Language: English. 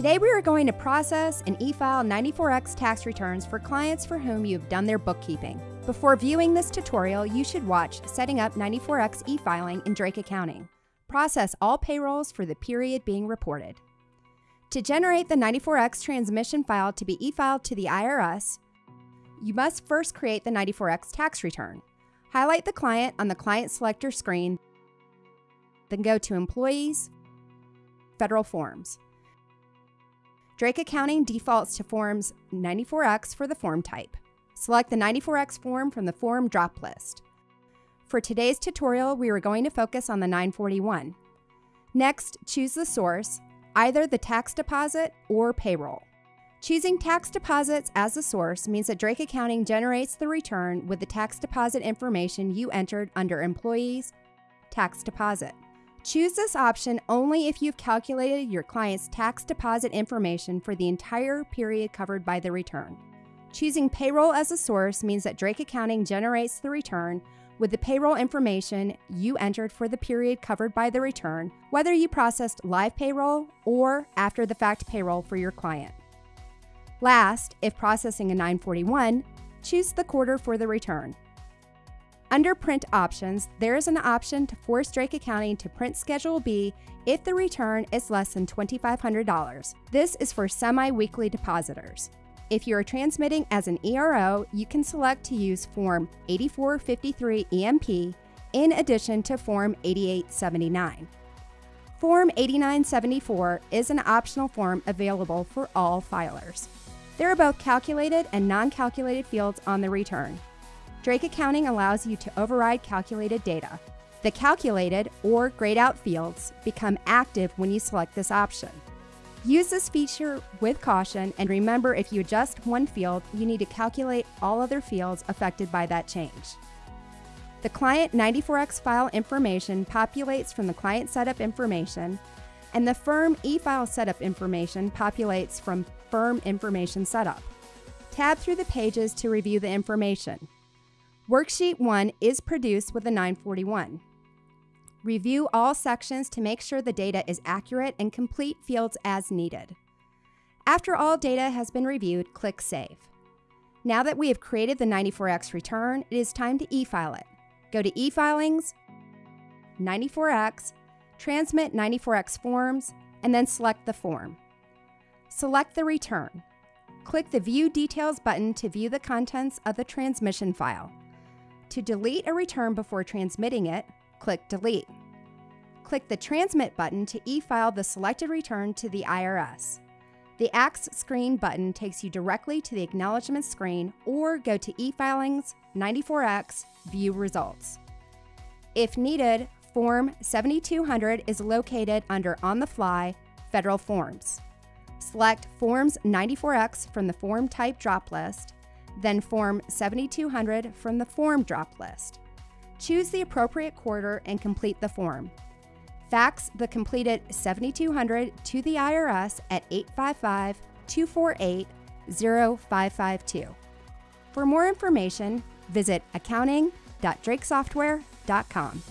Today we are going to process and e-file 94X tax returns for clients for whom you have done their bookkeeping. Before viewing this tutorial, you should watch Setting Up 94X e-filing in Drake Accounting. Process all payrolls for the period being reported. To generate the 94X transmission file to be e-filed to the IRS, you must first create the 94X tax return. Highlight the client on the Client Selector screen, then go to Employees, Federal Forms. Drake Accounting defaults to Forms 94X for the form type. Select the 94X form from the form drop list. For today's tutorial, we are going to focus on the 941. Next, choose the source, either the tax deposit or payroll. Choosing tax deposits as the source means that Drake Accounting generates the return with the tax deposit information you entered under Employees, Tax Deposit. Choose this option only if you've calculated your client's tax deposit information for the entire period covered by the return. Choosing payroll as a source means that Drake Accounting generates the return with the payroll information you entered for the period covered by the return, whether you processed live payroll or after the fact payroll for your client. Last, if processing a 941, choose the quarter for the return. Under Print Options, there is an option to force Drake Accounting to print Schedule B if the return is less than $2,500. This is for semi weekly depositors. If you are transmitting as an ERO, you can select to use Form 8453 EMP in addition to Form 8879. Form 8974 is an optional form available for all filers. There are both calculated and non calculated fields on the return. Drake Accounting allows you to override calculated data. The calculated or grayed out fields become active when you select this option. Use this feature with caution and remember if you adjust one field, you need to calculate all other fields affected by that change. The client 94X file information populates from the client setup information, and the firm e-file setup information populates from firm information setup. Tab through the pages to review the information. Worksheet 1 is produced with a 941. Review all sections to make sure the data is accurate and complete fields as needed. After all data has been reviewed, click Save. Now that we have created the 94X return, it is time to e-file it. Go to e-filings, 94X, transmit 94X forms, and then select the form. Select the return. Click the View Details button to view the contents of the transmission file. To delete a return before transmitting it, click Delete. Click the Transmit button to e-file the selected return to the IRS. The Acks Screen button takes you directly to the acknowledgement screen or go to eFilings 94X View Results. If needed, Form 7200 is located under On the Fly Federal Forms. Select Forms 94X from the Form Type drop list then Form 7200 from the Form drop list. Choose the appropriate quarter and complete the form. Fax the completed 7200 to the IRS at 855 248 0552. For more information, visit accounting.drakesoftware.com.